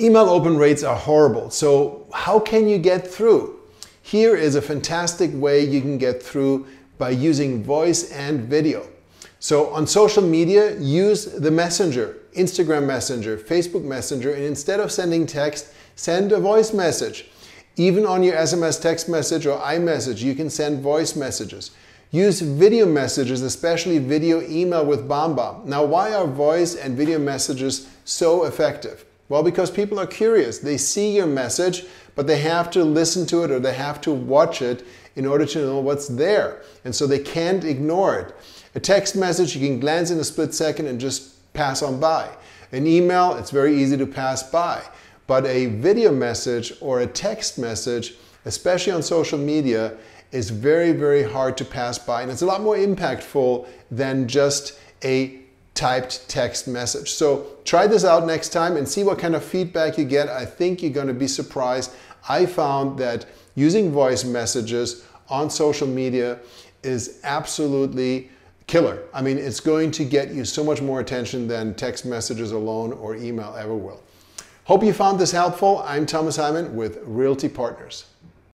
Email open rates are horrible. So how can you get through? Here is a fantastic way you can get through by using voice and video. So on social media, use the messenger, Instagram Messenger, Facebook Messenger, and instead of sending text, send a voice message. Even on your SMS text message or iMessage, you can send voice messages. Use video messages, especially video email with BombBomb. Now, why are voice and video messages so effective? Well, because people are curious. They see your message, but they have to listen to it or they have to watch it in order to know what's there. And so they can't ignore it. A text message, you can glance in a split second and just pass on by. An email, it's very easy to pass by. But a video message or a text message, especially on social media, is very, very hard to pass by. And it's a lot more impactful than just a typed text message. So try this out next time and see what kind of feedback you get. I think you're going to be surprised. I found that using voice messages on social media is absolutely killer. I mean, it's going to get you so much more attention than text messages alone or email ever will. Hope you found this helpful. I'm Thomas Heimann with Realty Partners.